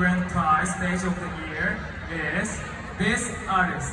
grand prize stage of the year is this artist.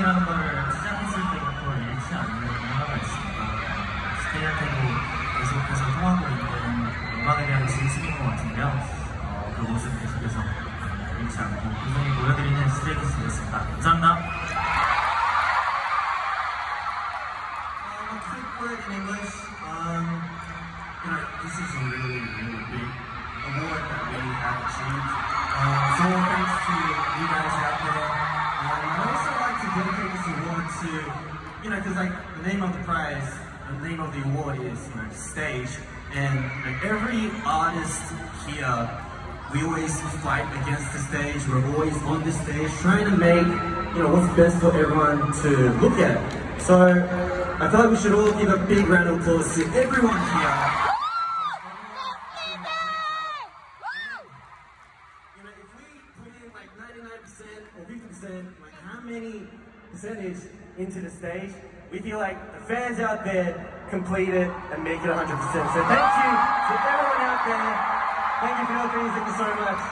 방송이라는 걸 시작했을 때부터 잃지 않는 하나가 있습니다. 스테이한테도 계속해서 통하고 있는 음악에 대한 진심인 것 같은데요. 어, 그 모습 계속해서 어, 잃지 않고 꾸준히 보여드리는 스테이키스였습니다. 감사합니다. Award that we have achieved. Uh, so thanks to the name of the award is, you know, stage. And every artist here, we always fight against the stage. We're always on the stage trying to make, you know, what's best for everyone to look at. So I feel like we should all give a big round of applause to everyone here. like 99% or 50%, like how many percentage into the stage, we feel like the fans out there complete it and make it 100%. So thank you to everyone out there. Thank you for helping. Thank you so much.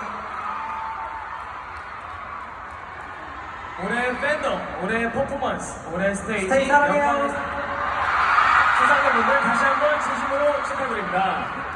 올해의 팬덤, 올해의 퍼포먼스, 올해의 스테이지 스테이 사랑해요. 수상의 분들 다시 한번 진심으로 축하드립니다.